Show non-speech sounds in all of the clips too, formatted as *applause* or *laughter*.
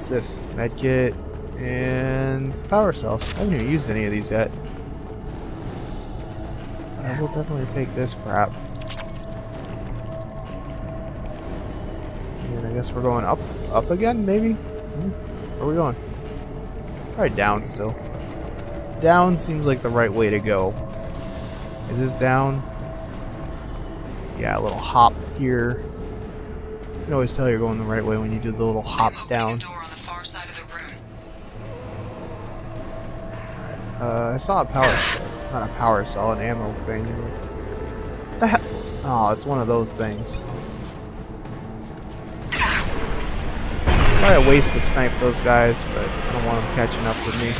What's this? Medkit and power cells. I haven't even used any of these yet. I will definitely take this crap. And I guess we're going up up again, maybe? Hmm? Where are we going? Probably down still. Down seems like the right way to go. Is this down? Yeah, a little hop here. You can always tell you're going the right way when you do the little hop down. Uh, I saw a power cell. Not a power cell, an ammo thing. The hell? Oh, it's one of those things. Probably a waste to snipe those guys, but I don't want them catching up with me.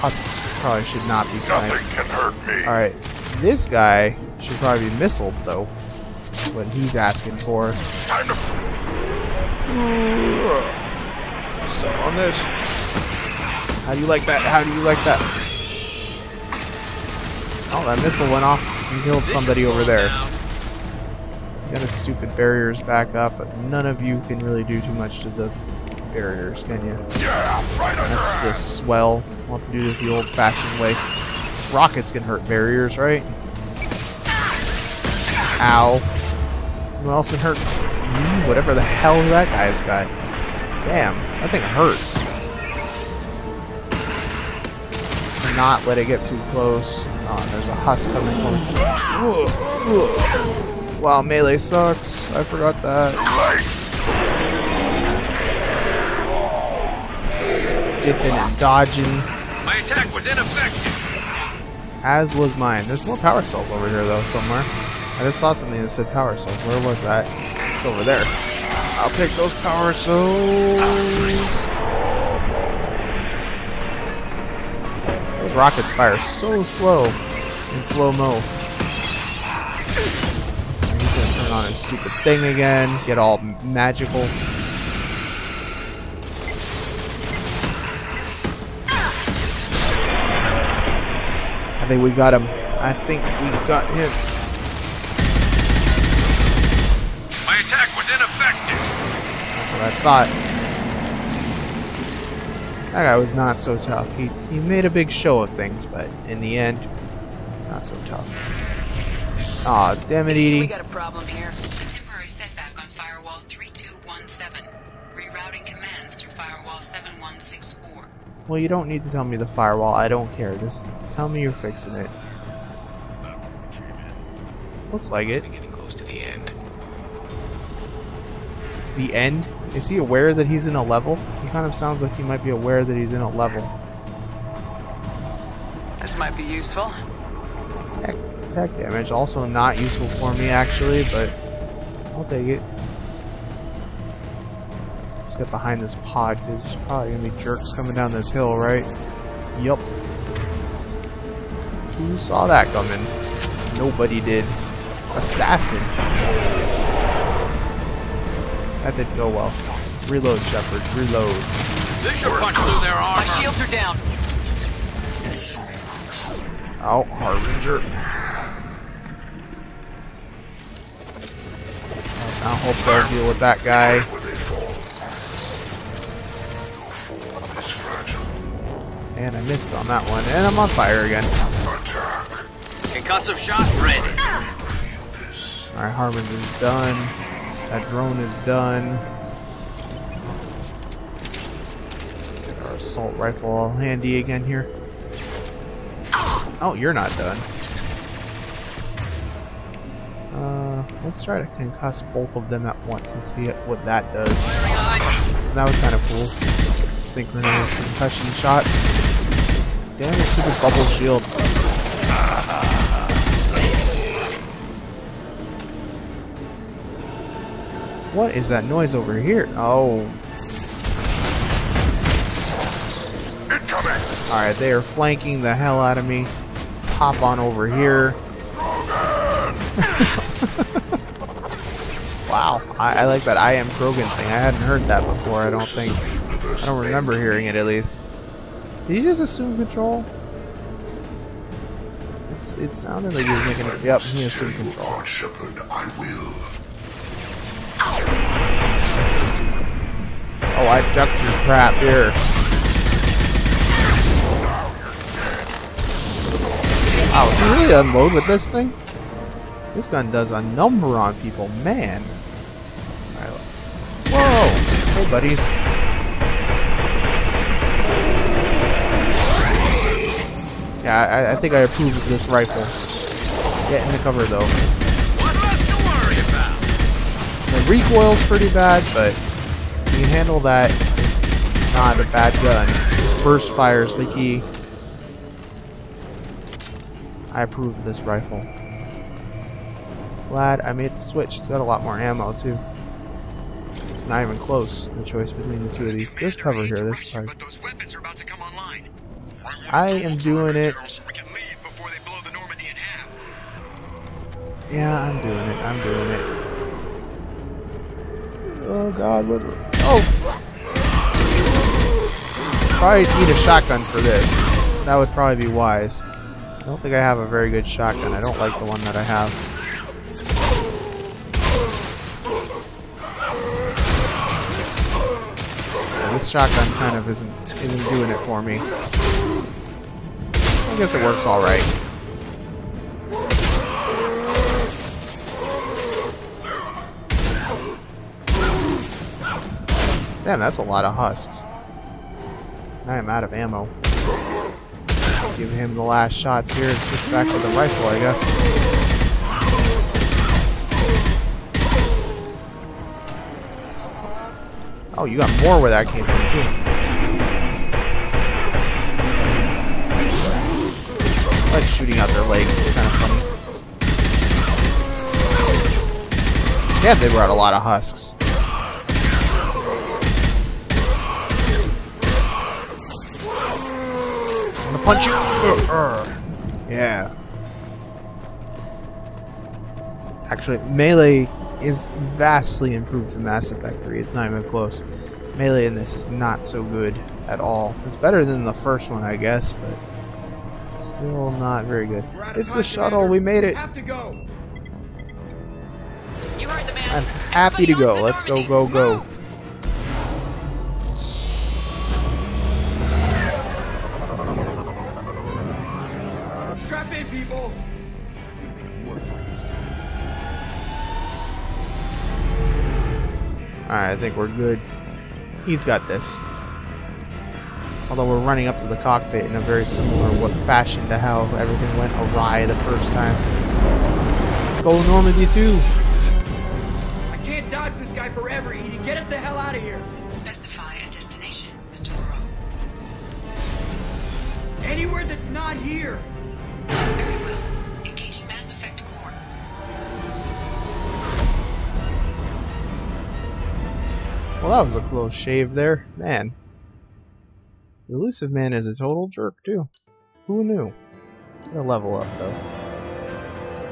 Husks probably should not be sniped. Nothing can hurt me. Alright, this guy should probably be missiled, though. That's what he's asking for. Time to So on this. How do you like that? How do you like that? Oh, that missile went off and killed somebody over there. Got his stupid barriers back up, but none of you can really do too much to the barriers, can you? Yeah, That's just swell. We'll have to do this the old-fashioned way. Rockets can hurt barriers, right? Ow. Who else can hurt me? Whatever the hell that guy's got. Damn, that thing hurts. Not let it get too close. Oh, there's a husk coming for me. Whoa, whoa. Wow, melee sucks. I forgot that. Dipping and dodging. My attack was ineffective. As was mine. There's more power cells over here, though, somewhere. I just saw something that said power cells. Where was that? It's over there. I'll take those power cells. Those rockets fire so slow in slow-mo. He's gonna turn on his stupid thing again, get all magical. I think we got him. I think we got him. Was ineffective. That's what I thought. That guy was not so tough. He, he made a big show of things, but in the end, not so tough. Aw, damn it, EDI. We got a problem here. A temporary setback on firewall 3217. Rerouting commands through firewall 7164. Well, you don't need to tell me the firewall. I don't care. Just tell me you're fixing it. Looks like it. The end? Is he aware that he's in a level? He kind of sounds like he might be aware that he's in a level. This might be useful. Attack, attack damage, also not useful for me actually, but I'll take it. Let's get behind this pod because there's probably gonna be jerks coming down this hill, right? Yup. Who saw that coming? Nobody did. Assassin. That didn't go well. Reload, Shepard. Reload. This should punch through their My shields are down. Oh, Harbinger. I hope they'll deal with that guy. where they fall. Your form is fragile. And I missed on that one. And I'm on fire again. Attack. Concussive shot ready. Feel this. Alright, Harbinger's done. That drone is done. Let's get our assault rifle all handy again here. Oh, you're not done. Uh, let's try to concuss both of them at once and see what that does. That was kind of cool. Synchronized concussion shots. Damn your stupid bubble shield. What is that noise over here? Oh, alright, they are flanking the hell out of me. Let's hop on over here. *laughs* wow, I, I like that I am Krogan thing. I hadn't heard that before, I don't think. I don't remember hearing it at least. Did he just assume control? It's, it sounded like he was making it. Yep, he assumed control. I will. Oh, I ducked your crap here. Wow, can you really unload with this thing? This gun does a number on people, man. Alright, Whoa! Hey, buddies. Yeah, I, I think I approve of this rifle. Get in the cover, though. The recoil's pretty bad, but can handle that. It's not a bad gun. Just burst fire's the key. I approve of this rifle. Glad I made the switch. It's got a lot more ammo, too. It's not even close, the choice between the two of these. There's cover here, this is online. I am doing it. Yeah, I'm doing it. I'm doing it. Oh god, what? Oh! Probably need a shotgun for this. That would probably be wise. I don't think I have a very good shotgun. I don't like the one that I have. Yeah, this shotgun kind of isn't isn't doing it for me. I guess it works all Damn, that's a lot of husks. I am out of ammo. Give him the last shots here and switch back to the rifle, I guess. Oh, you got more where that came from, too. Like shooting out their legs. It's kind of funny. Damn, they brought a lot of husks. Punch you. Uh, uh. Yeah. Actually, melee is vastly improved in Mass Effect 3. It's not even close. Melee in this is not so good at all. It's better than the first one, I guess, but still not very good. It's the shuttle. We made it. Have to go. You heard the man. I'm happy to go. onto the Let's go, Normandy. go, go. Strap in, people. Alright, I think we're good. He's got this. Although we're running up to the cockpit in a very similar what fashion to how everything went awry the first time. Go Normandy 2! I can't dodge this guy forever, EDI. Get us the hell out of here. Specify a destination, Mr. Moreau. Anywhere that's not here. Well. That was a close shave there. Man. The Illusive Man is a total jerk, too. Who knew? Gotta level up, though.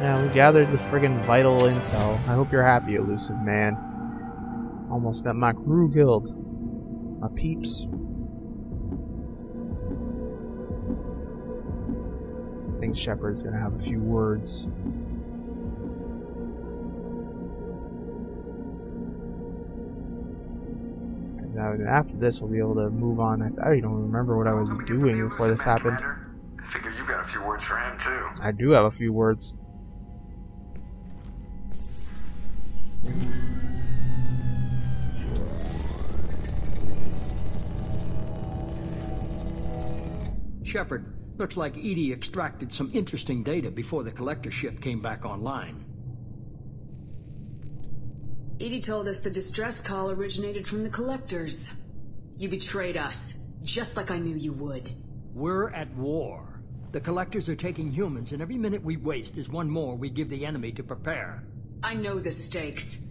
Now, we gathered the friggin' vital intel. I hope you're happy, Illusive Man. Almost got my crew killed. My peeps. I think Shepard's gonna have a few words. And now, after this, we'll be able to move on. I, I don't remember what I was doing before this happened. I figure you've got a few words for him, too. I do have a few words. Shepard, looks like EDI extracted some interesting data before the collector ship came back online. EDI told us the distress call originated from the collectors. You betrayed us, just like I knew you would. We're at war. The collectors are taking humans, and every minute we waste is one more we give the enemy to prepare. I know the stakes,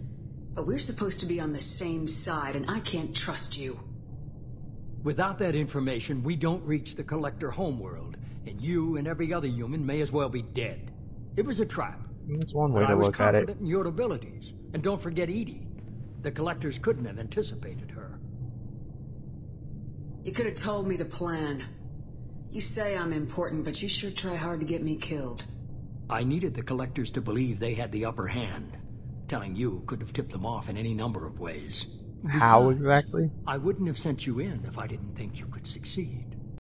but we're supposed to be on the same side, and I can't trust you. Without that information, we don't reach the collector homeworld, and you and every other human may as well be dead. It was a trap. That's one way but to was look at it. confident in your abilities. And don't forget EDI. The collectors couldn't have anticipated her. You could have told me the plan. You say I'm important, but you sure try hard to get me killed. I needed the collectors to believe they had the upper hand. Telling you could have tipped them off in any number of ways. How exactly? I wouldn't have sent you in if I didn't think you could succeed.